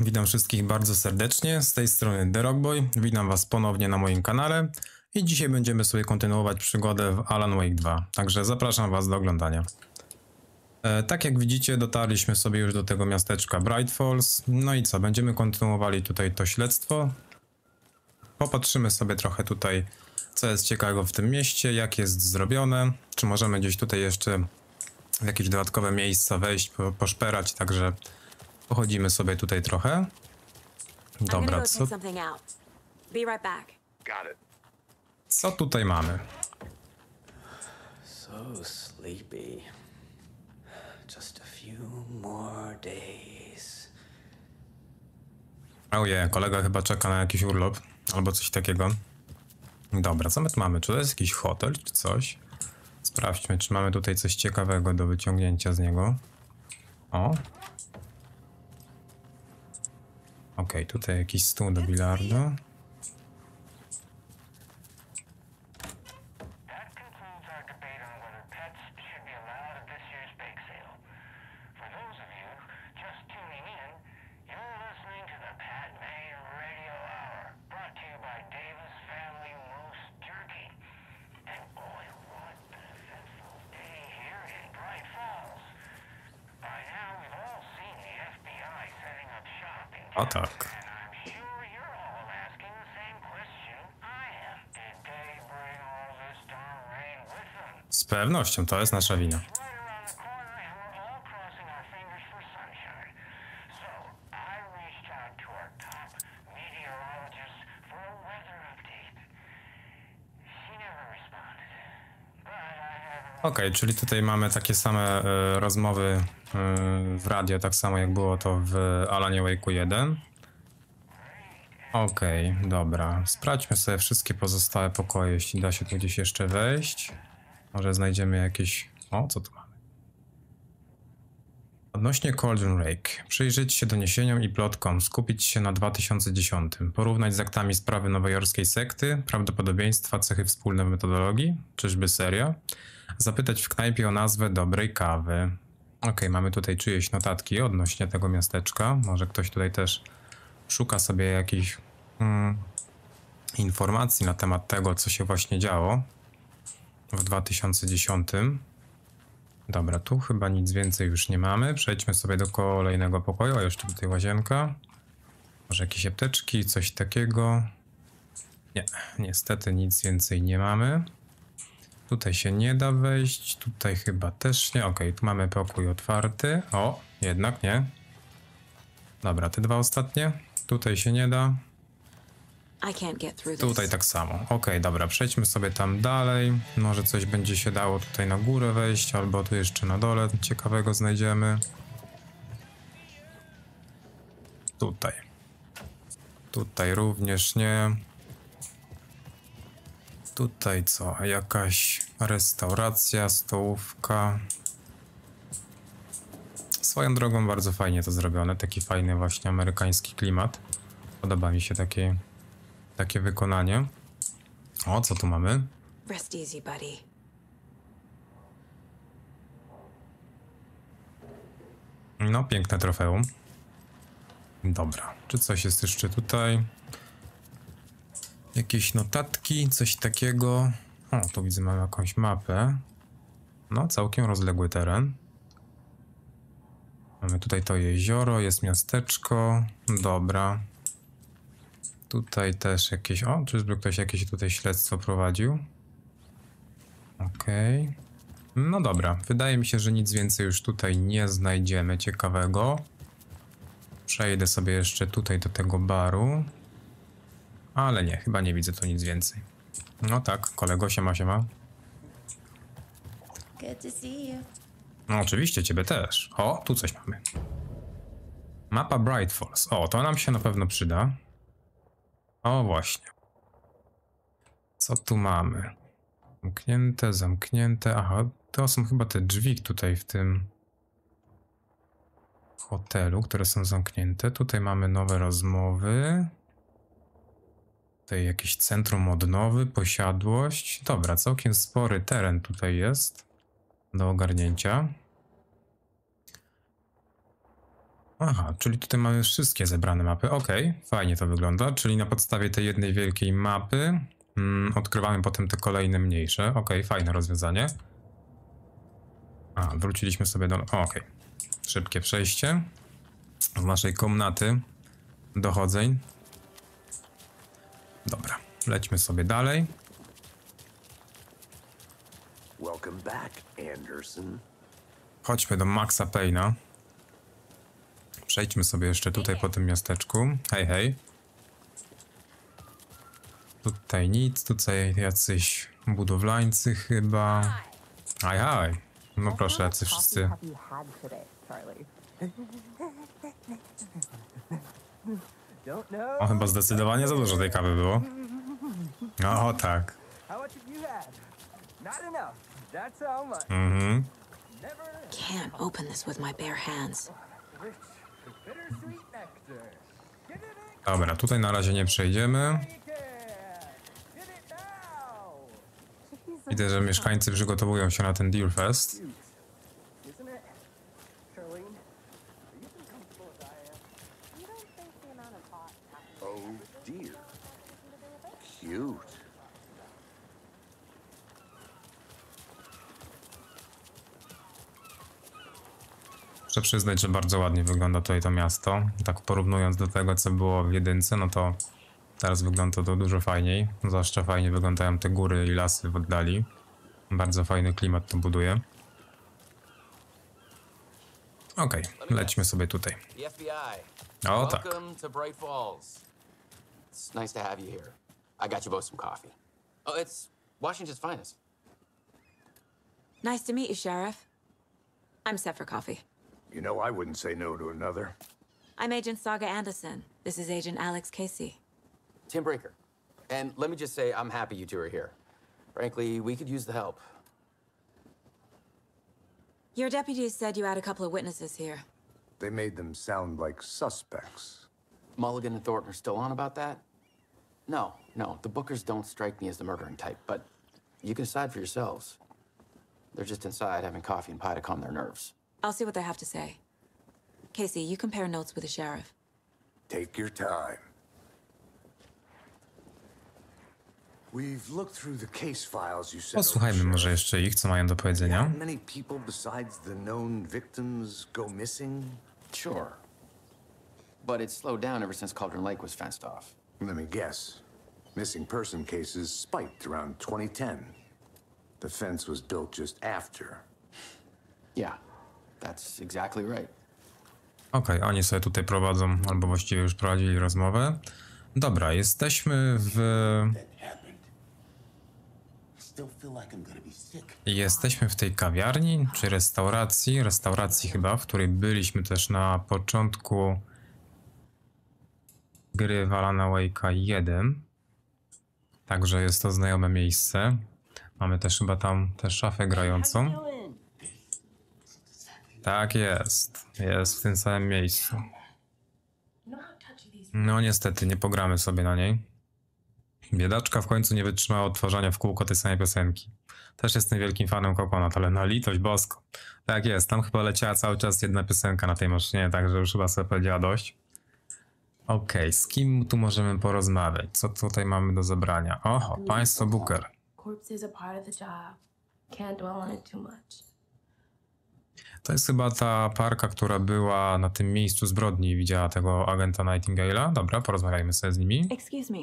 witam wszystkich bardzo serdecznie. Z tej strony The Rockboy. Witam Was ponownie na moim kanale i dzisiaj będziemy sobie kontynuować przygodę w Alan Wake 2. Także zapraszam Was do oglądania. E, tak jak widzicie, dotarliśmy sobie już do tego miasteczka Bright Falls. No i co, będziemy kontynuowali tutaj to śledztwo. Popatrzymy sobie trochę tutaj, co jest ciekawego w tym mieście, jak jest zrobione, czy możemy gdzieś tutaj jeszcze w jakieś dodatkowe miejsca wejść, po, poszperać, także pochodzimy sobie tutaj trochę. Dobra, co, co tutaj mamy? So sleepy. Just a few more days. Oje, kolega chyba czeka na jakiś urlop albo coś takiego. Dobra, co my tu mamy? Czy to jest jakiś hotel czy coś? Sprawdźmy, czy mamy tutaj coś ciekawego do wyciągnięcia z niego. O. Okej, tutaj jakiś stół do bilardu. That concludes our debate on whether pets should be allowed at this year's bake sale. For those of you just tuning in, you're listening to the Pat Mayer Radio Hour, brought to you by Davis Family Moose Jerky. And boy, what an eventful day here in Bright Falls. By now, we've all seen the FBI setting up shop in O tak. And I'm sure you're all asking the same question I am. Did they bring all this darn rain with them? Z pewnością, to jest nasza wina. Right around the corner, and we're all crossing our fingers for sunshine. So I reached out to our top meteorologist for a weather update. She never responded. But I have a Okej, czyli tutaj mamy takie same e, rozmowy w radio, tak samo jak było to w Alanie Wake'u 1. Okej, dobra. Sprawdźmy sobie wszystkie pozostałe pokoje, jeśli da się tu gdzieś jeszcze wejść. Może znajdziemy jakieś... O, co tu mamy? Odnośnie Cauldron Lake. Przyjrzeć się doniesieniom i plotkom, skupić się na 2010. Porównać z aktami sprawy nowojorskiej sekty, prawdopodobieństwa, cechy wspólne w metodologii. Czyżby serio? Zapytać w knajpie o nazwę dobrej kawy. Okej, mamy tutaj czyjeś notatki odnośnie tego miasteczka. Może ktoś tutaj też szuka sobie jakichś mm, informacji na temat tego, co się właśnie działo w 2010. Dobra, tu chyba nic więcej już nie mamy. Przejdźmy sobie do kolejnego pokoju. A jeszcze tutaj łazienka. Może jakieś apteczki, coś takiego. Nie, niestety nic więcej nie mamy. Tutaj się nie da wejść, tutaj chyba też nie. Okej, tu mamy pokój otwarty. O, jednak nie. Dobra, te dwa ostatnie. Tutaj się nie da. Tutaj tak samo. Okej, dobra, przejdźmy sobie tam dalej. Może coś będzie się dało tutaj na górę wejść, albo tu jeszcze na dole ciekawego znajdziemy. Tutaj. Tutaj również nie. Tutaj co? Jakaś restauracja, stołówka. Swoją drogą bardzo fajnie to zrobione. Taki fajny właśnie amerykański klimat. Podoba mi się takie, takie wykonanie. O, co tu mamy? Rest easy, buddy. No, piękne trofeum. Dobra, czy coś jest jeszcze tutaj? Jakieś notatki, coś takiego. O, tu widzę, mamy jakąś mapę. No, całkiem rozległy teren. Mamy tutaj to jezioro, jest miasteczko. Dobra. Tutaj też jakieś. O, czyżby ktoś jakieś tutaj śledztwo prowadził? Okej. No dobra, wydaje mi się, że nic więcej już tutaj nie znajdziemy ciekawego. Przejdę sobie jeszcze tutaj do tego baru. Ale nie, chyba nie widzę tu nic więcej. No tak, kolego, siema, siema. Good to see you. No oczywiście, ciebie też. O, tu coś mamy. Mapa Bright Falls. O, to nam się na pewno przyda. O, właśnie. Co tu mamy? Zamknięte, zamknięte. Aha, to są chyba te drzwi tutaj w tym hotelu, które są zamknięte. Tutaj mamy nowe rozmowy. Tutaj jakieś centrum odnowy, posiadłość. Dobra, całkiem spory teren tutaj jest do ogarnięcia. Aha, czyli tutaj mamy wszystkie zebrane mapy. Okej, fajnie to wygląda. Czyli na podstawie tej jednej wielkiej mapy mm, odkrywamy potem te kolejne mniejsze. Okej, fajne rozwiązanie. A, wróciliśmy sobie do... o, Okej, szybkie przejście z naszej komnaty dochodzeń. Dobra, lećmy sobie dalej. Chodźmy do Maxa Payna. Przejdźmy sobie jeszcze tutaj po tym miasteczku. Hej, hej. Tutaj nic, tutaj jacyś budowlańcy chyba. Haj, haj. No proszę, jacy wszyscy. Have you had today, Charlie? Don't know. O, chyba zdecydowanie za dużo tej kawy było. O, tak. Mhm. Can't open this with my bare hands. Dobra, tutaj na razie nie przejdziemy. Widzę, że mieszkańcy przygotowują się na ten Deal Fest. Cute, isn't it? Charlene, are you as comfortable as I am? You don't think the amount of hot happening Oh dear. Cute. Muszę przyznać, że bardzo ładnie wygląda tutaj to miasto. Tak porównując do tego, co było w jedynce, no to teraz wygląda to dużo fajniej. Zwłaszcza fajnie wyglądają te góry i lasy w oddali. Bardzo fajny klimat to buduje. Okej, lećmy sobie tutaj. O tak. Welcome to Bright Falls. It's nice to have you here. I got you both some coffee. Oh, it's Washington's finest. Nice to meet you, Sheriff. I'm set for coffee. You know, I wouldn't say no to another. I'm Agent Saga Anderson. This is Agent Alex Casey. Tim Breaker. And let me just say, I'm happy you two are here. Frankly, we could use the help. Your deputies said you had a couple of witnesses here. They made them sound like suspects. Mulligan and Thornton are still on about that? No, no, the Bookers don't strike me as the murdering type, but you can decide for yourselves. They're just inside having coffee and pie to calm their nerves. I'll see what they have to say. Casey, you compare notes with the sheriff. Take your time. We've looked through the case files you sent over, Posłuchajmy może Sheriff. jeszcze ich, co mają do powiedzenia. How many people besides the known victims go missing? Sure. But it's slowed down ever since Cauldron Lake was fenced off. Let me guess. Missing person cases spiked around 2010. The fence was built just after. Yeah, that's exactly right. Okej, oni sobie tutaj prowadzą, albo właściwie już prowadzili rozmowę. Dobra, jesteśmy w. Jesteśmy w tej kawiarni, czy restauracji, restauracji chyba, w której byliśmy też na początku gry Valana Wake'a 1. Także jest to znajome miejsce. Mamy też chyba tam tę szafę grającą. Tak jest, jest w tym samym miejscu. No niestety, nie pogramy sobie na niej. Biedaczka w końcu nie wytrzymała odtwarzania w kółko tej samej piosenki. Też jestem wielkim fanem Coconut, ale na litość bosko. Tak jest, tam chyba leciała cały czas jedna piosenka na tej maszynie, także już chyba sobie powiedziała dość. Okej, z kim tu możemy porozmawiać? Co tutaj mamy do zebrania? Oho, państwo Booker. To jest chyba ta parka, która była na tym miejscu zbrodni i widziała tego agenta Nightingale'a. Dobra, porozmawiajmy sobie z nimi. Excuse me.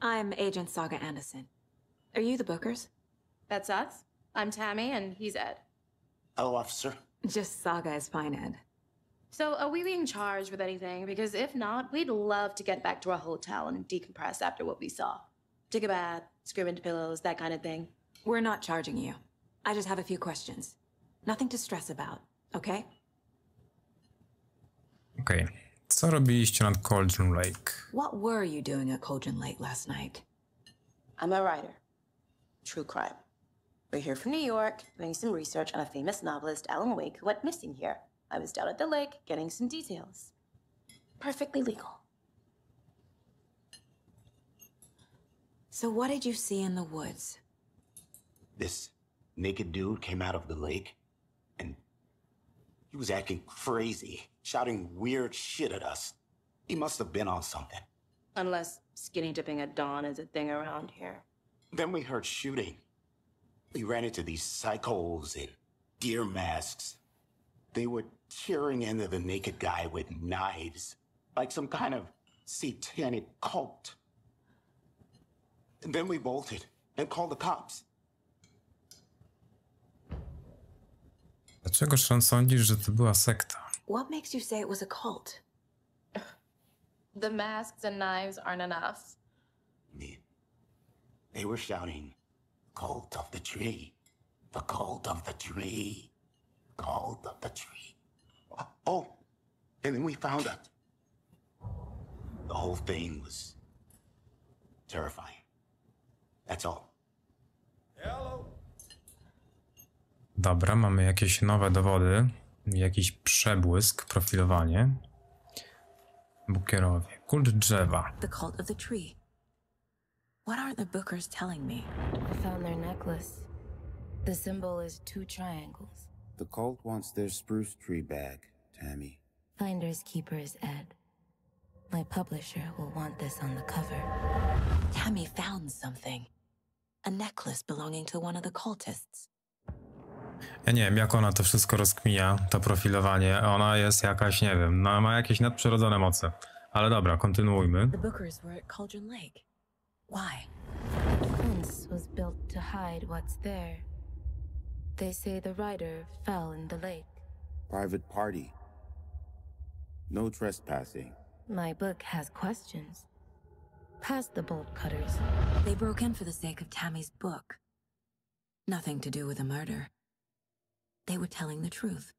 I'm Agent Saga Anderson. Are you the Bookers? That's us. I'm Tammy, and he's Ed. Hello, officer. Just Saga is fine, Ed. So, are we being charged with anything? Because if not, we'd love to get back to our hotel and decompress after what we saw. Take a bath, scream into pillows, that kind of thing. We're not charging you. I just have a few questions. Nothing to stress about, okay? Okej. Co robiliście nad Cauldron Lake? What were you doing at Cauldron Lake last night? I'm a writer. True crime. We're here from New York, doing some research on a famous novelist, Alan Wake, who went missing here. I was down at the lake getting some details. Perfectly legal. So, what did you see in the woods? This naked dude came out of the lake and He was acting crazy, shouting weird shit at us. He must have been on something. Unless skinny dipping at dawn is a thing around here. Then we heard shooting. We ran into these psychos in deer masks. They were tearing into the naked guy with knives, like some kind of satanic cult. And then we bolted and called the cops. Dlaczego Sean sądzisz, że to była sekta? What makes you say it was a cult? The masks and knives aren't enough. They were shouting, Cult of the tree, the cult of the tree, cult of the tree. Oh, and then we found out. The whole thing was terrifying. That's all. Dobra, mamy jakieś nowe dowody, jakiś przebłysk, profilowanie. Bukierowie. Kult drzewa. The cult of the tree. What are the bookers telling me? I found their necklace. The symbol is two triangles. The cult wants their spruce tree back, Tammy. Finders keepers, Ed. My publisher will want this on the cover. Tammy found something. A necklace belonging to one of the cultists. Ja nie wiem, jak ona to wszystko rozkmija, to profilowanie. Ona jest jakaś, nie wiem, no, ma jakieś nadprzyrodzone moce. Ale dobra, kontynuujmy. The bookers were at Cauldron Lake. Why? The fence was built to hide what's there. They say the rider fell in the lake. Private party. No trespassing. My book has questions. Past the bolt cutters. They broke in for the sake of Tammy's book. Nothing to do with the murder. They were telling the truth.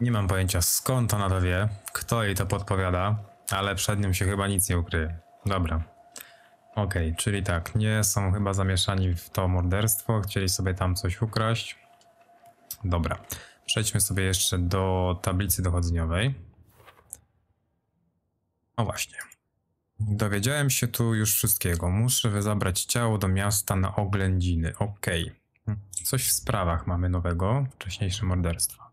Nie mam pojęcia skąd ona to wie, kto jej to podpowiada, ale przed nią się chyba nic nie ukryje. Dobra. Okej, czyli tak, nie są chyba zamieszani w to morderstwo, chcieli sobie tam coś ukraść. Dobra. Przejdźmy sobie jeszcze do tablicy dochodzeniowej. O właśnie. Dowiedziałem się tu już wszystkiego. Muszę zabrać ciało do miasta na oględziny. Okej. Coś w sprawach mamy nowego. Wcześniejsze morderstwa.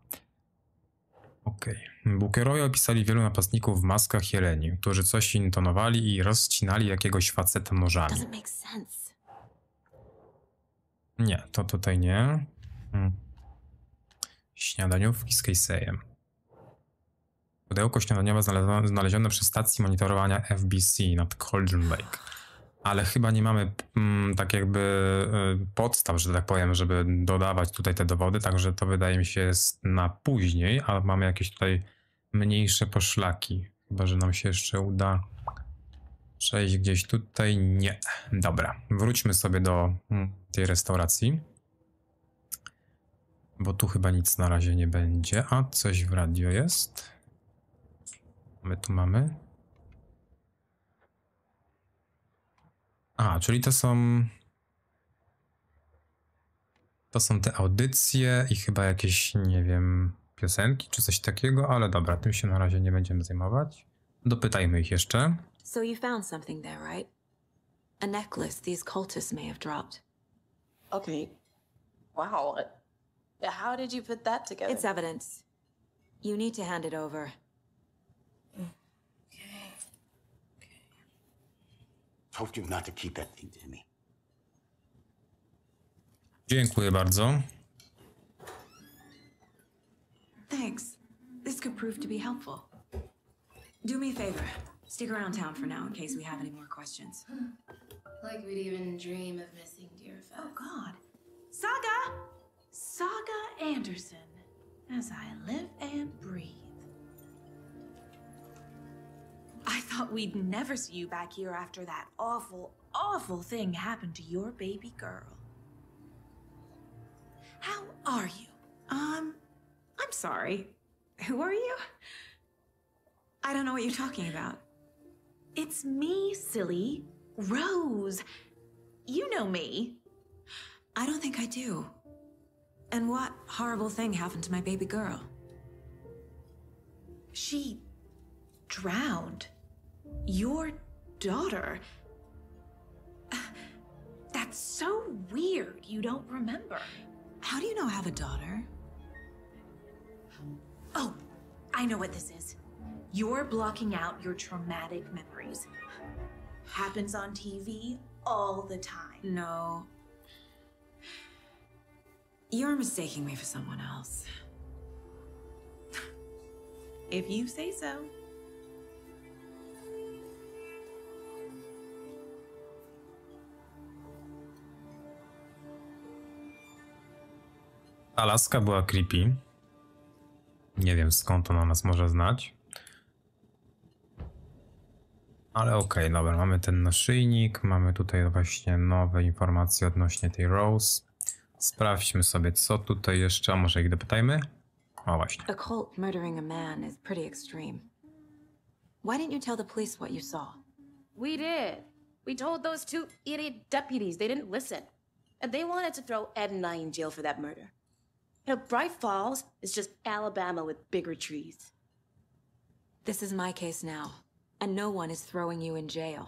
Okej. Bookerowie opisali wielu napastników w maskach jeleni, którzy coś intonowali i rozcinali jakiegoś faceta nożami. Nie, to tutaj nie. Hmm. Śniadaniówki z Casey'em. Pudełko śniadaniowe znalezione, znalezione przy stacji monitorowania FBC nad Cauldron Lake. Ale chyba nie mamy mm, tak jakby y, podstaw, że tak powiem, żeby dodawać tutaj te dowody, także to wydaje mi się jest na później, ale mamy jakieś tutaj mniejsze poszlaki. Chyba, że nam się jeszcze uda przejść gdzieś tutaj. Nie. Dobra, wróćmy sobie do mm, tej restauracji. Bo tu chyba nic na razie nie będzie. A coś w radio jest. My tu mamy. A, czyli to są. To są te audycje i chyba jakieś, nie wiem, piosenki czy coś takiego, ale dobra, tym się na razie nie będziemy zajmować. Dopytajmy ich jeszcze. So you found something there, right? A necklace these cultists may have dropped. Okay. Wow. How did you put that together? It's evidence. You need to hand it over. Told you not to keep that thing to me. Dziękuję bardzo. Thanks. This could prove to be helpful. Do me a favor. Stick around town for now in case we have any more questions. Like we'd even dream of missing dear Fest. Oh, God. Saga! Saga Anderson. As I live and breathe. I thought we'd never see you back here after that awful, awful thing happened to your baby girl. How are you? Um, I'm sorry. Who are you? I don't know what you're talking about. It's me, silly. Rose. You know me. I don't think I do. And what horrible thing happened to my baby girl? She drowned. Your daughter. That's so weird you don't remember. How do you know I have a daughter? Oh, I know what this is. You're blocking out your traumatic memories. Happens on TV all the time. No. You're mistaking me for someone else. If you say so. Alaska była creepy. Nie wiem skąd ona nas może znać. Ale okej, dobra, mamy ten naszyjnik, mamy tutaj właśnie nowe informacje odnośnie tej Rose. Sprawdźmy sobie, co tutaj jeszcze, a może ich dopytajmy? O właśnie. A cult murdering a man is pretty extreme. Why didn't you tell the police what you saw? We did. We told those two idiot deputies. They didn't listen. And they wanted to throw Ed and I in jail for that murder. You know, Bright Falls is just Alabama with bigger trees. This is my case now, and no one is throwing you in jail.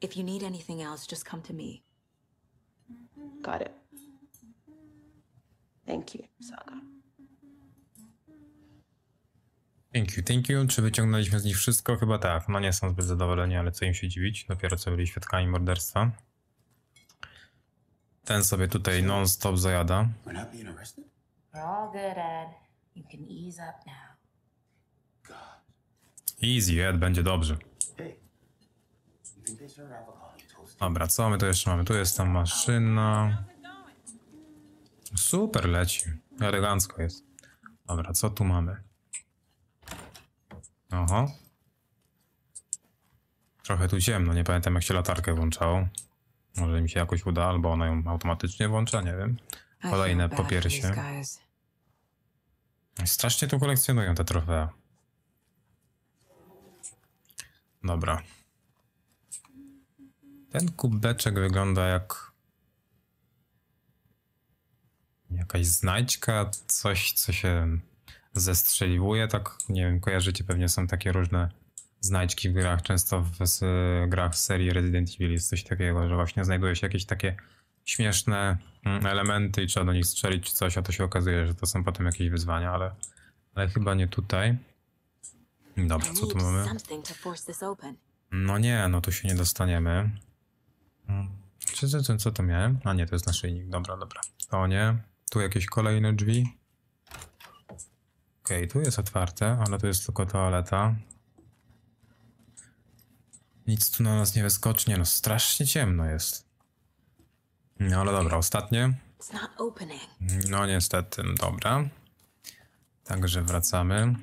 If you need anything else, just come to me. Got it. Thank you, Saga. Thank you, thank you. Czy wyciągnęliśmy z nich wszystko? Chyba tak. No nie są zbyt zadowoleni, ale co im się dziwić? Dopiero co byli świadkami morderstwa. Ten sobie tutaj non-stop zajada. Easy, Ed, będzie dobrze. Dobra, co my tu jeszcze mamy? Tu jest ta maszyna. Super, leci. Elegancko jest. Dobra, co tu mamy? Oho. Trochę tu ciemno, nie pamiętam jak się latarkę włączało. Może mi się jakoś uda, albo ona ją automatycznie włącza, nie wiem. Kolejne popiersie. Strasznie tu kolekcjonują te trofea. Dobra. Ten kubeczek wygląda jak jakaś znajdźka, coś, co się zestrzeliwuje, tak, nie wiem, kojarzycie, pewnie są takie różne znajdźki w grach, często w s- grach z serii Resident Evil jest coś takiego, że właśnie znajduje się jakieś takie śmieszne mm, elementy i trzeba do nich strzelić czy coś, a to się okazuje, że to są potem jakieś wyzwania, ale, ale chyba nie tutaj. Dobra, co tu mamy? No nie, no tu się nie dostaniemy. Mm, Czy co, to miałem? A nie, to jest naszyjnik. Dobra, dobra. To nie. Tu jakieś kolejne drzwi. Okej, tu jest otwarte, ale tu jest tylko toaleta. Nic tu na nas nie wyskoczy. Nie no, strasznie ciemno jest. No ale dobra, ostatnie. No niestety, dobra. Także wracamy.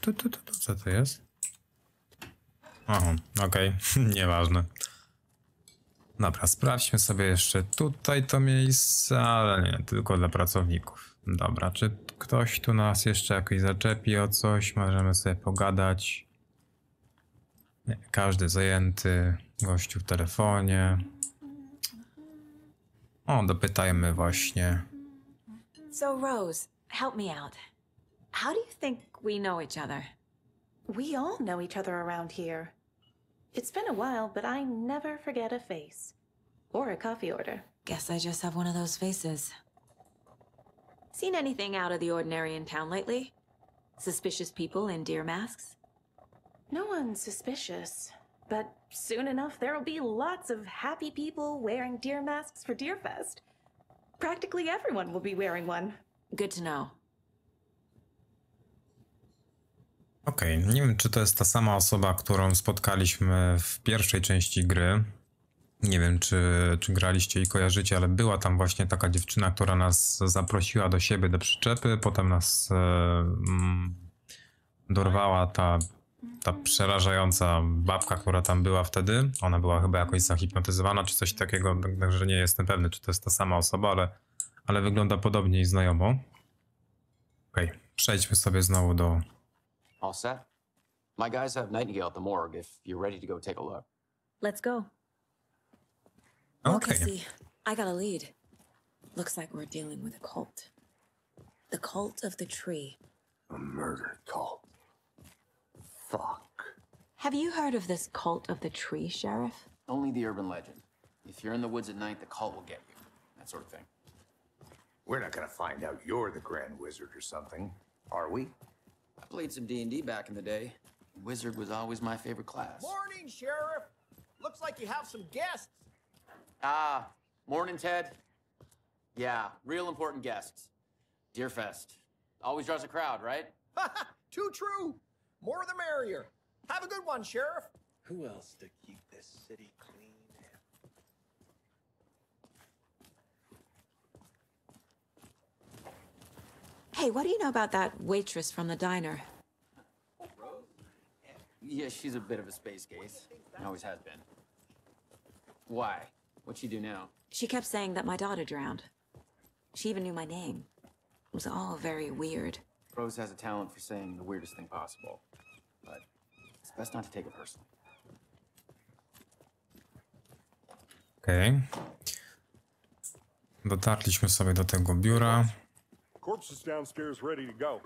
Tu, tu, tu, co to jest? Aha, okej, nieważne. Dobra, sprawdźmy sobie jeszcze tutaj to miejsce, ale nie, tylko dla pracowników. Dobra, czy ktoś tu nas jeszcze jakoś zaczepi o coś? Możemy sobie pogadać. Nie, każdy zajęty, gościu w telefonie. O, dopytajmy właśnie. So, Rose, help me out. How do you think we know each other? We all know each other around here. It's been a while, but I never forget a face. Or a coffee order. Guess I just have one of those faces. Seen anything out of the ordinary in town lately? Suspicious people in deer masks? No one's suspicious. But soon enough, there'll be lots of happy people wearing deer masks for Deerfest. Practically everyone will be wearing one. Good to know. Okej, nie wiem, czy to jest ta sama osoba, którą spotkaliśmy w pierwszej części gry. Nie wiem, czy, czy graliście i kojarzycie, ale była tam właśnie taka dziewczyna, która nas zaprosiła do siebie do przyczepy, potem nas e, mm, dorwała ta, ta przerażająca babka, która tam była wtedy. Ona była chyba jakoś zahipnotyzowana, czy coś takiego, także nie jestem pewny, czy to jest ta sama osoba, ale, ale wygląda podobnie i znajomo. Okej, przejdźmy sobie znowu do All set? My guys have Nightingale at the morgue if you're ready to go take a look. Let's go. Okay. see. I got a lead. Looks like we're dealing with a cult. The cult of the tree. A murder cult. Fuck. Have you heard of this cult of the tree, Sheriff? Only the urban legend. If you're in the woods at night, the cult will get you. That sort of thing. We're not gonna find out you're the Grand Wizard or something, are we? I played some D&D back in the day. Wizard was always my favorite class. Morning, Sheriff. Looks like you have some guests. Ah, morning, Ted. Yeah, real important guests. Deerfest. Always draws a crowd, right? Too true. More the merrier. Have a good one, Sheriff. Who else to keep this city clean? Hey, what do you know about that waitress from the diner? Yeah, she's a bit of a space case. Always has been. Why? What'd she do now? She kept saying that my daughter drowned. She even knew my name. It was all very weird. Rose has a talent for saying the weirdest thing possible. But it's best not to take it personally. Okej. Dotarliśmy sobie do tego biura. Corpse is downstairs ready to go.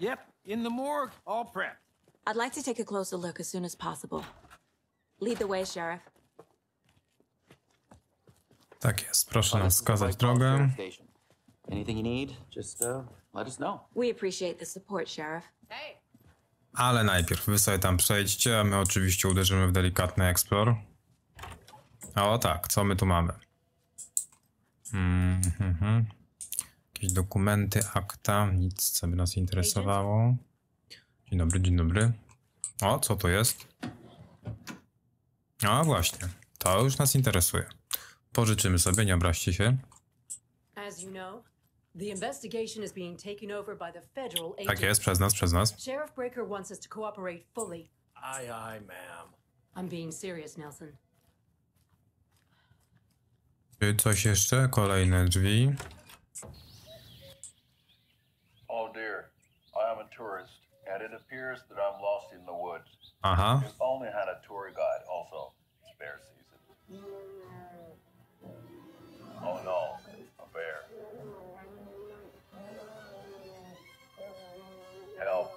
Yep, in the morgue, all prepped. I'd like to take a closer look as soon as possible. Lead the way, Sheriff. Tak jest, proszę nam wskazać drogę. Uh. Ale najpierw wy sobie tam przejdźcie, a my oczywiście uderzymy w delikatny explore. O tak, co my tu mamy? Mm, mhm. Jakieś dokumenty, akta, nic co by nas interesowało. Dzień dobry, dzień dobry. O, co to jest? A właśnie, to już nas interesuje. Pożyczymy sobie, nie obraźcie się. As you know, the investigation is being taken over by the federal agents. Tak jest, przez nas, przez nas. Sheriff Breaker wants us to cooperate fully. Aye, aye, ma'am. I'm being serious, Nelson. Czy coś jeszcze? Kolejne drzwi. Oh dear, I am a tourist, and it appears that I'm lost in the woods. Aha. We've only had a tour guide, also. It's bear season. Oh no, a bear. Help.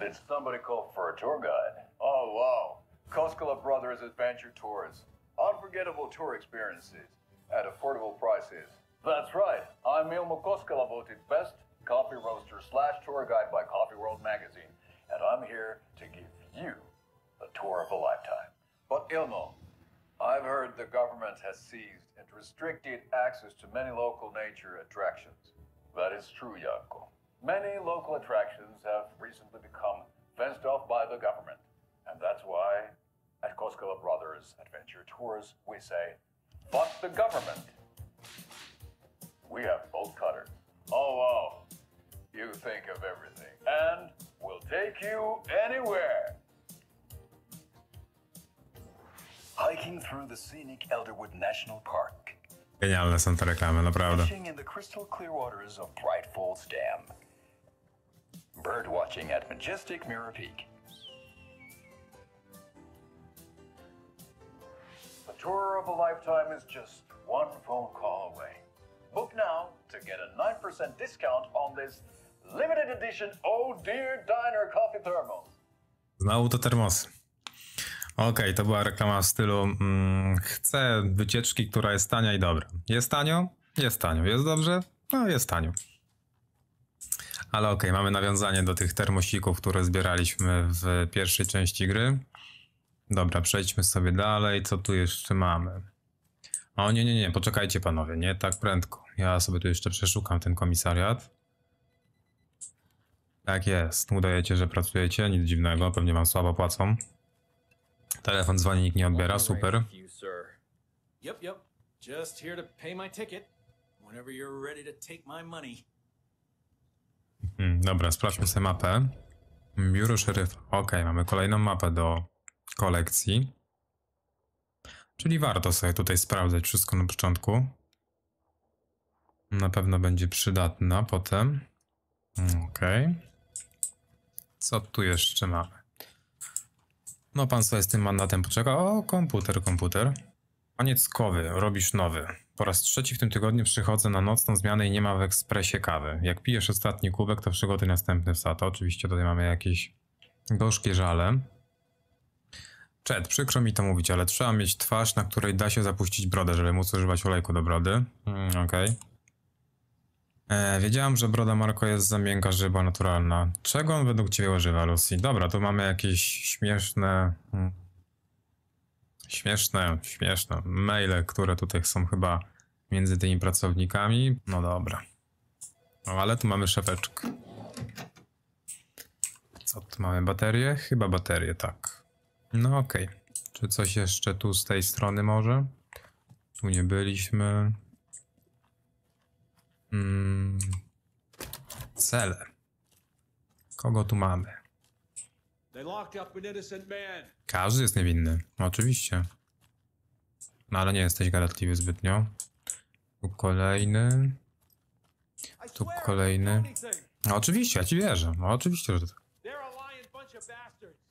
Did somebody call for a tour guide? Oh wow, Koskela Brothers Adventure Tours. Unforgettable tour experiences at affordable prices. That's right. I'm Ilmo Koskela, voted best coffee roaster slash tour guide by Coffee World magazine, and I'm here to give you a tour of a lifetime. But Ilmo, I've heard the government has seized and restricted access to many local nature attractions. That is true, Yanko. Many local attractions have recently become fenced off by the government, and that's why at Koskela Brothers Adventure Tours we say, fuck the government. We have bolt cutters. Oh wow, you think of everything, and we'll take you anywhere. Hiking through the scenic Elderwood National Park. Genialne są te reklamy, naprawdę. Fishing in the crystal clear waters of Bright Falls Dam. Bird watching at majestic Mirror Peak. A tour of a lifetime is just one phone call away. Book now to get a 9% discount on this limited edition Oh Dear Diner Coffee Thermal. Znowu to termosy. Okej, to była reklama w stylu mm, chcę wycieczki, która jest tania i dobra. Jest tanio? Jest tanio. Jest dobrze? No jest tanio. Ale okej, mamy nawiązanie do tych termosików, które zbieraliśmy w pierwszej części gry. Dobra, przejdźmy sobie dalej. Co tu jeszcze mamy? O nie, nie, nie, poczekajcie panowie, nie tak prędko. Ja sobie tu jeszcze przeszukam ten komisariat. Tak jest, udajecie, że pracujecie, nic dziwnego, pewnie wam słabo płacą. Telefon dzwoni, nikt nie odbiera, super. Yep, yep. Just here to pay my ticket. Whenever you're ready to take my money. Hmm, dobra, sprawdźmy sobie mapę. Biuro szeryfa. Ok, mamy kolejną mapę do kolekcji. Czyli warto sobie tutaj sprawdzać wszystko na początku. Na pewno będzie przydatna potem. Ok. Co tu jeszcze mamy? No pan sobie z tym mandatem poczeka. O, komputer, komputer. Koniec kowy, robisz nowy. Po raz trzeci w tym tygodniu przychodzę na nocną zmianę i nie ma w ekspresie kawy. Jak pijesz ostatni kubek, to przygotuj następny wsad. Oczywiście tutaj mamy jakieś gorzkie żale. Czed, przykro mi to mówić, ale trzeba mieć twarz, na której da się zapuścić brodę, żeby móc używać olejku do brody. Mm, Okej. E, Wiedziałam, że broda Marko jest za miękka, naturalna. Czego on według ciebie używa, Lucy? Dobra, tu mamy jakieś śmieszne... mm, Śmieszne, śmieszne maile, które tutaj są chyba między tymi pracownikami. No dobra. No ale tu mamy szefeczkę. Co tu mamy? Baterię? Chyba baterię, tak. No okej. Czy coś jeszcze tu z tej strony może? Tu nie byliśmy. Mm. Cele. Kogo tu mamy? Każdy jest niewinny. No, oczywiście. No ale nie jesteś gadatliwy zbytnio. Tu kolejny. Tu kolejny. No oczywiście, ja ci wierzę. No oczywiście, że tak.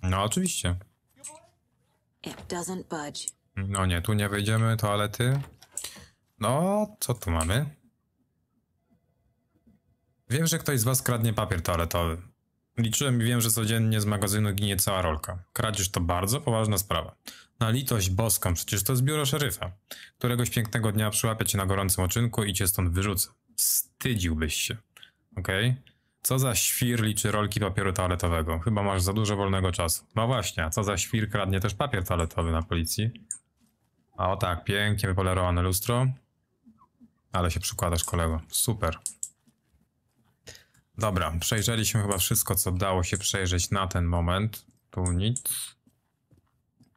No oczywiście. No nie, tu nie wejdziemy, toalety. No, co tu mamy? Wiem, że ktoś z was kradnie papier toaletowy. Liczyłem i wiem, że codziennie z magazynu ginie cała rolka. Kradzież to bardzo poważna sprawa. Na litość boską, przecież to jest biuro szeryfa. Któregoś pięknego dnia przyłapię cię na gorącym oczynku i cię stąd wyrzucę. Wstydziłbyś się. Okej? Co za świr liczy rolki papieru toaletowego? Chyba masz za dużo wolnego czasu. No właśnie, a co za świr kradnie też papier toaletowy na policji? A o tak, pięknie wypolerowane lustro. Ale się przykładasz, kolego. Super. Dobra, przejrzeliśmy chyba wszystko, co dało się przejrzeć na ten moment. Tu nic.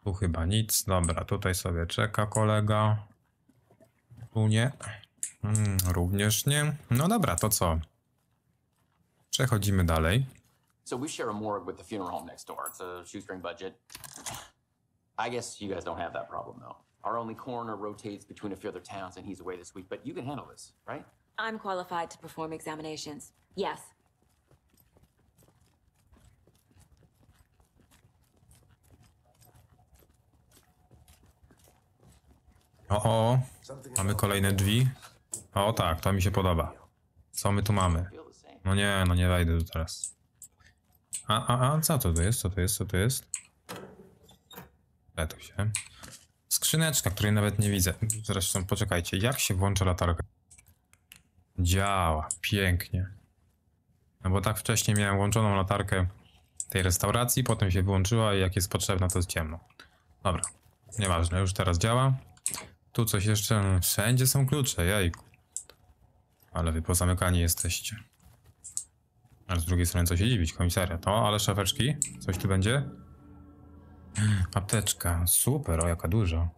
Tu chyba nic. Dobra, tutaj sobie czeka kolega. Tu nie. Mm, również nie. No dobra, to co? Przechodzimy dalej. So we share a morgue with the funeral home next door. It's a shoestring budget. I guess you guys don't have that problem though. Our only coroner rotates between a few other towns and he's away this week, but you can handle this, right? I'm qualified to perform examinations. Yes. O, o, mamy kolejne drzwi. O tak, to mi się podoba. Co my tu mamy? No nie, no nie wejdę tu teraz. A, a, a, co to tu jest? Co to jest? Co to jest? E, się. Skrzyneczka, której nawet nie widzę. Zresztą poczekajcie, jak się włącza latarka? Działa, pięknie. No bo tak wcześniej miałem włączoną latarkę tej restauracji, potem się wyłączyła i jak jest potrzebna, to jest ciemno. Dobra, nieważne, już teraz działa. Tu coś jeszcze, wszędzie są klucze, jajku. Ale wy pozamykani jesteście. Ale z drugiej strony co się dziwić, komisaria. To, ale szafeczki, coś tu będzie? Apteczka, super, o jaka duża.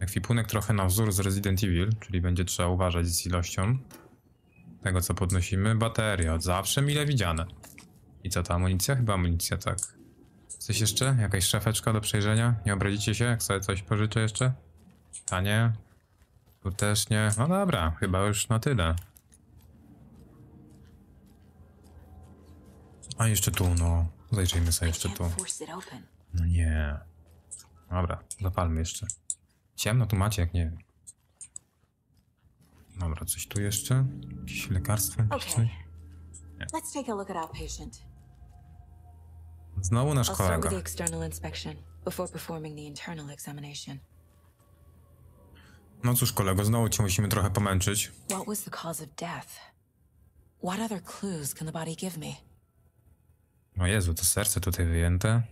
Ekwipunek trochę na wzór z Resident Evil, czyli będzie trzeba uważać z ilością tego co podnosimy. Bateria, od zawsze mile widziane. I co ta amunicja? Chyba amunicja, tak. Coś jeszcze? Jakaś szafeczka do przejrzenia? Nie obrazicie się, jak sobie coś pożyczę jeszcze? Ta nie. Tu też nie. No dobra, chyba już na tyle. A jeszcze tu, no. Zajrzyjmy sobie jeszcze tu. No nie. Dobra, zapalmy jeszcze. Ciemno tu macie, jak nie wiem. Dobra, coś tu jeszcze? Jakieś lekarstwo? Jakieś Okay. coś? Let's take a look at our patient. Znowu nasz kolega. No cóż, kolego, znowu cię musimy trochę pomęczyć. What was the cause of death? What other clues can the body give me? O Jezu, to serce tutaj wyjęte.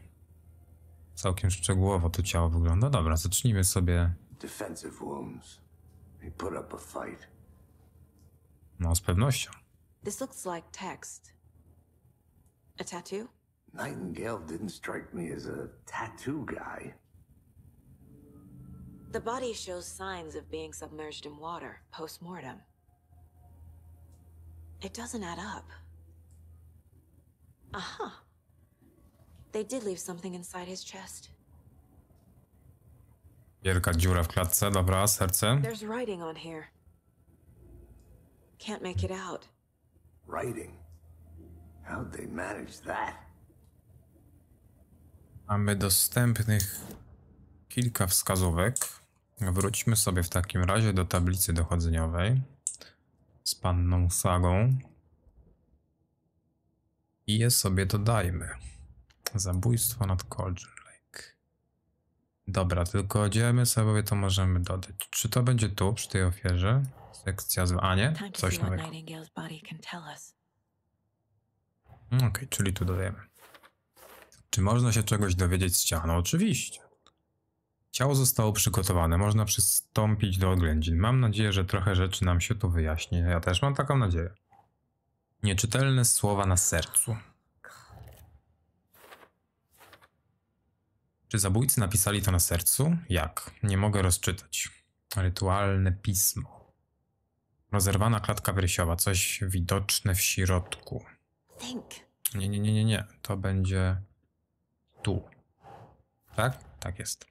Całkiem szczegółowo to ciało wygląda. Dobra, zacznijmy sobie, no z pewnością. This looks like text. A tattoo? Nightingale didn't strike me as a tattoo guy. The body shows signs of being submerged in water post mortem. It doesn't add up. Aha. They did leave something inside his chest. Wielka dziura w klatce, dobra, serce. There's writing on here. Can't make it out. Writing. How'd they manage that? Mamy dostępnych kilka wskazówek. Wróćmy sobie w takim razie do tablicy dochodzeniowej z panną Sagą i je sobie dodajmy. Zabójstwo nad Cauldron Lake. Dobra, tylko gdzie my sobie to możemy dodać? Czy to będzie tu, przy tej ofierze? Sekcja z... A nie? Coś nowego. Mm, Okej, czyli tu dodajemy. Czy można się czegoś dowiedzieć z ciała? No oczywiście. Ciało zostało przygotowane, można przystąpić do oględzin. Mam nadzieję, że trochę rzeczy nam się tu wyjaśni. Ja też mam taką nadzieję. Nieczytelne słowa na sercu. Czy zabójcy napisali to na sercu? Jak? Nie mogę rozczytać. Rytualne pismo. Rozerwana klatka piersiowa, coś widoczne w środku. Nie, nie, nie, nie, nie. To będzie tu. Tak? Tak jest.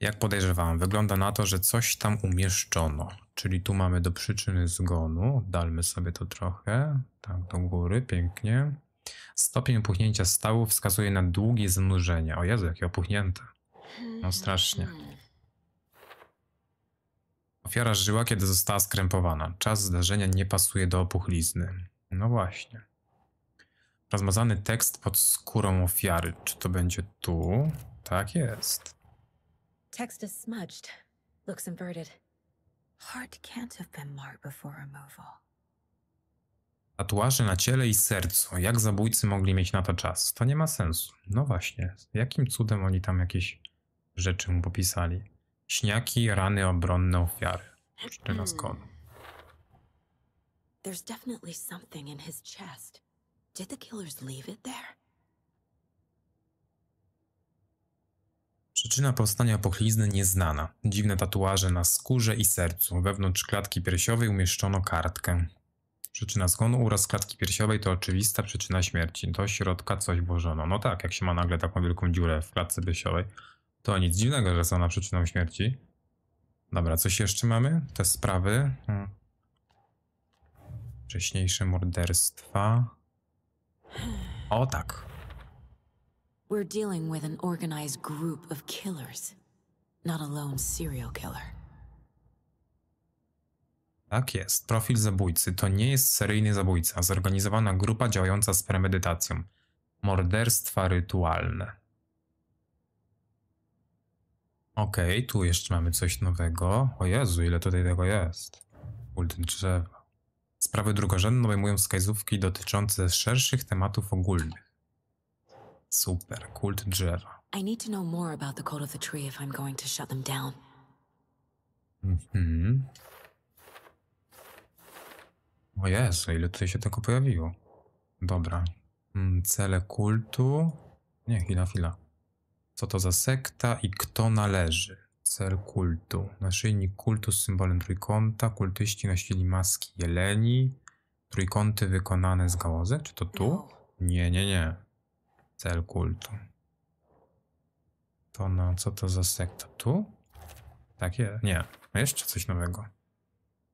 Jak podejrzewałem, wygląda na to, że coś tam umieszczono. Czyli tu mamy do przyczyny zgonu. Dalmy sobie to trochę. Tak, do góry, pięknie. Stopień opuchnięcia stału wskazuje na długie zanurzenie. O Jezu, jakie opuchnięte. No strasznie. Ofiara żyła, kiedy została skrępowana. Czas zdarzenia nie pasuje do opuchlizny. No właśnie. Rozmazany tekst pod skórą ofiary. Czy to będzie tu? Tak jest. Text is smudged. Looks inverted. Heart can't have been marked before removal. Tatuaże na ciele i sercu. Jak zabójcy mogli mieć na to czas? To nie ma sensu. No właśnie. Jakim cudem oni tam jakieś rzeczy mu popisali? Śniaki, rany obronne ofiary. Przyczyna zgonu. There's definitely something in his chest. Did the killers leave it there? Przyczyna powstania opochlizny nieznana. Dziwne tatuaże na skórze i sercu. Wewnątrz klatki piersiowej umieszczono kartkę. Przyczyna zgonu, uraz klatki piersiowej to oczywista przyczyna śmierci. Do środka coś włożono. No tak, jak się ma nagle taką wielką dziurę w klatce piersiowej, to nic dziwnego, że jest ona przyczyną śmierci. Dobra, coś jeszcze mamy? Te sprawy. Hmm. Wcześniejsze morderstwa. O tak. We're dealing with an organized group of killers, not a lone serial killer. Tak jest. Profil zabójcy to nie jest seryjny zabójca, a zorganizowana grupa działająca z premedytacją. Morderstwa rytualne. Okej, tu jeszcze mamy coś nowego. O Jezu, ile tutaj tego jest. Kult drzewa. Sprawy drugorzędne obejmują wskazówki dotyczące szerszych tematów ogólnych. Super, kult drzewa. I need to know more about the of the tree if I'm going to shut them down. Mhm. O Jezu, ile tutaj się tego pojawiło. Dobra. Mm, Cele kultu. Nie, chwila, chwila. Co to za sekta i kto należy? Cel kultu. Naszyjnik kultu z symbolem trójkąta. Kultyści nosili maski jeleni. Trójkąty wykonane z gałązek. Czy to tu? Nie, nie, nie. Cel kultu. To no, co to za sekta? Tu? Tak jest. Nie. Jeszcze coś nowego.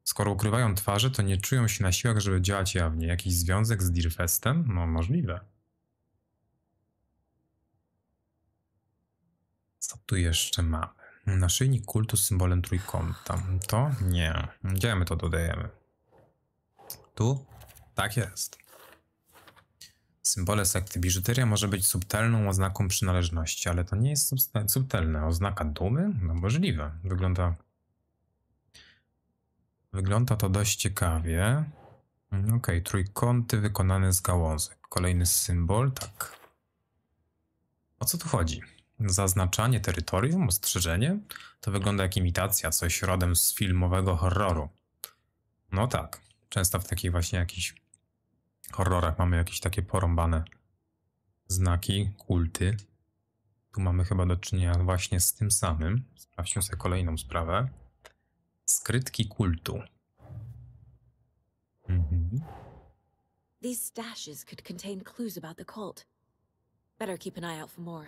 Skoro ukrywają twarze, to nie czują się na siłach, żeby działać jawnie. Jakiś związek z Deerfestem? No, możliwe. Co tu jeszcze mamy? Naszyjnik kultu z symbolem trójkąta. To? Nie. Gdzie my to dodajemy? Tu? Tak jest. Symbole sekty biżuteria może być subtelną oznaką przynależności, ale to nie jest subtelne. Oznaka dumy? No możliwe. Wygląda Wygląda to dość ciekawie. Mm, Okej, trójkąty wykonane z gałązek. Kolejny symbol, tak. O co tu chodzi? Zaznaczanie terytorium, ostrzeżenie? To wygląda jak imitacja, coś rodem z filmowego horroru. No tak, często w takich właśnie jakichś horrorach mamy jakieś takie porąbane znaki, kulty. Tu mamy chyba do czynienia właśnie z tym samym. Sprawdźmy sobie kolejną sprawę. Skrytki kultu. Mhm. These stashes could contain clues about the cult. Better keep an eye out for more.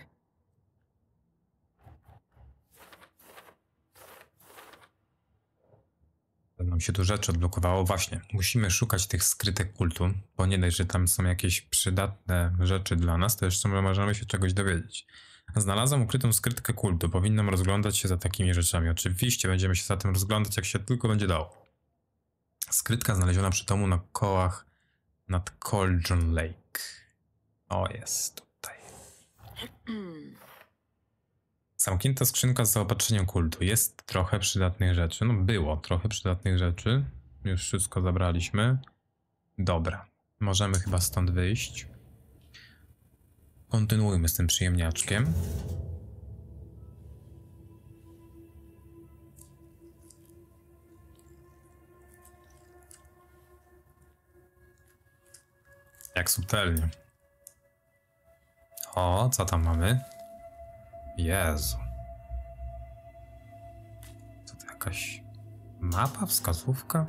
Nam się tu rzeczy odblokowało. Właśnie, musimy szukać tych skrytek kultu, bo nie dość, że tam są jakieś przydatne rzeczy dla nas, to jeszcze możemy się czegoś dowiedzieć. Znalazłem ukrytą skrytkę kultu. Powinnam rozglądać się za takimi rzeczami. Oczywiście będziemy się za tym rozglądać, jak się tylko będzie dało. Skrytka znaleziona przy domu na kołach nad Cauldron Lake. O, jest tutaj. Zamknięta skrzynka z zaopatrzeniem kultu. Jest trochę przydatnych rzeczy. No było trochę przydatnych rzeczy. Już wszystko zabraliśmy. Dobra. Możemy chyba stąd wyjść. Kontynuujmy z tym przyjemniaczkiem. Jak subtelnie. O, co tam mamy? Jezu. Co to jakaś mapa, wskazówka?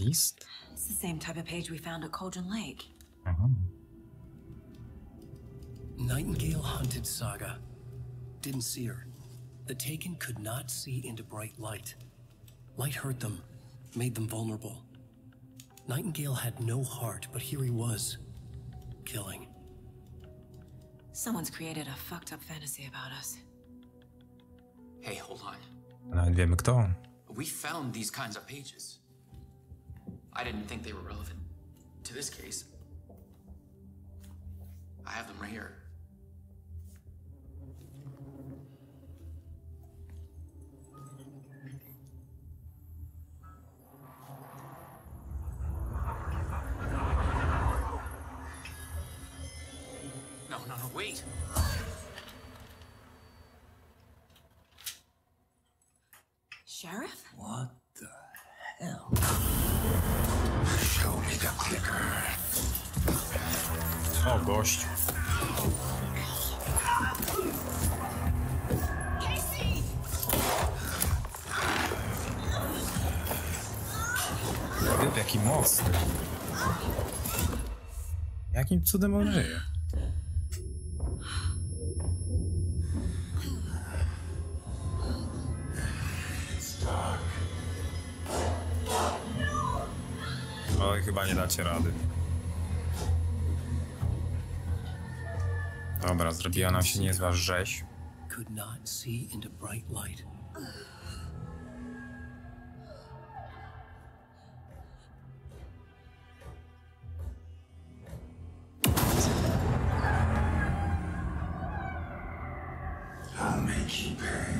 List? It's the same type of page we found at Cauldron Lake. Aha. Nightingale hunted Saga. Didn't see her. The Taken could not see into bright light. Light hurt them, made them vulnerable. Nightingale had no heart, but here he was, killing. Someone's created a fucked up fantasy about us. Hey, hold on. Nawet wiemy kto. We found these kinds of pages. I didn't think they were relevant to this case. I have them right here. Gość. Typ jaki mocny. Jakim cudem on żyje? Oj, chyba nie dacie rady. Zrobiła nam się niezła rzeź. Could not see into bright light. I'll make you pay.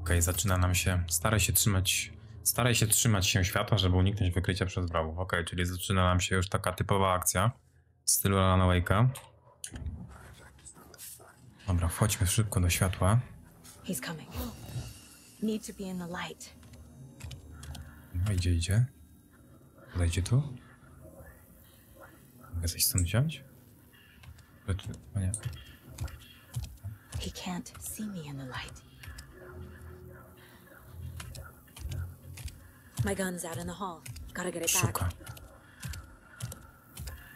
Okej, zaczyna nam się. Staraj się trzymać. Staraj się trzymać się światła, żeby uniknąć wykrycia przez wrogów. Okej, czyli zaczyna nam się już taka typowa akcja w stylu Alan Wake'a. Dobra, wchodźmy szybko do światła. He's coming. Need to be in the light. No idzie, idzie. Podejdzie tu. Mogę coś stąd wziąć? Rzeczy- nie. He can't see me in the light. My gun's out in the hall. Gotta get it back. Szuka.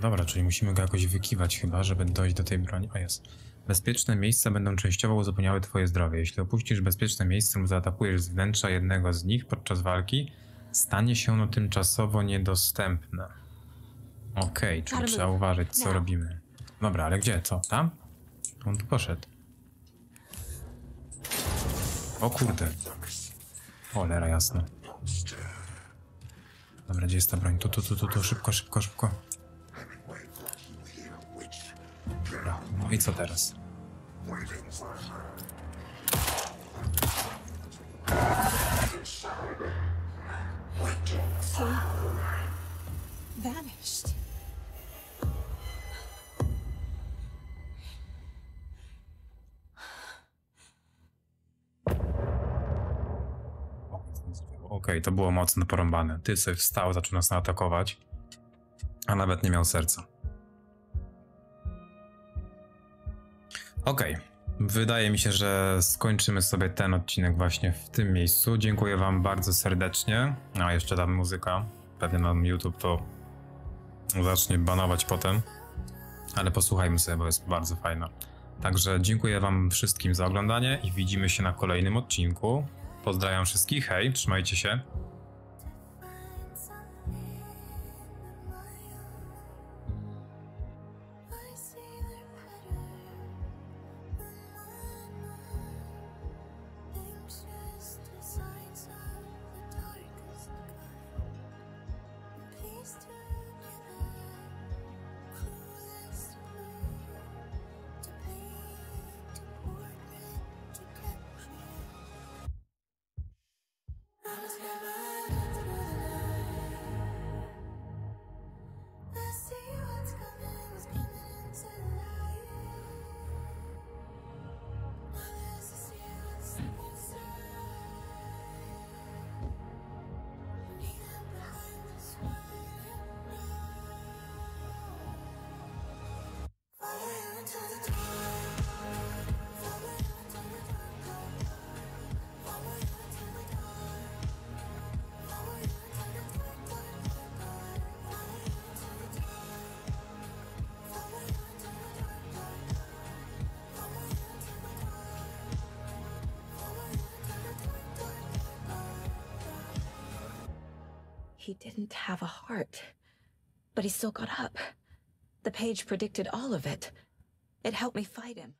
Dobra, czyli musimy go jakoś wykiwać chyba, żeby dojść do tej broni. O jest. Bezpieczne miejsca będą częściowo uzupełniały twoje zdrowie. Jeśli opuścisz bezpieczne miejsce lub zaatakujesz z wnętrza jednego z nich podczas walki, stanie się ono tymczasowo niedostępne. Okej, czyli Gotta trzeba uważać, co robimy. Dobra, ale gdzie? Co? Tam? On tu poszedł. O kurde. Cholera jasno. Dobra, gdzie jest ta broń? Tu, tu, tu, tu, tu, szybko, szybko, szybko. Dobra, no i co teraz? He Okej, to było mocno porąbane. Ty sobie wstał, zaczął nas atakować, a nawet nie miał serca. Okej, wydaje mi się, że skończymy sobie ten odcinek właśnie w tym miejscu. Dziękuję wam bardzo serdecznie. A jeszcze ta muzyka, pewnie nam YouTube to zacznie banować potem, ale posłuchajmy sobie, bo jest bardzo fajna. Także dziękuję wam wszystkim za oglądanie i widzimy się na kolejnym odcinku. Pozdrawiam wszystkich, hej, trzymajcie się. was heaven. He didn't have a heart. But he still got up. The page predicted all of it. It helped me fight him.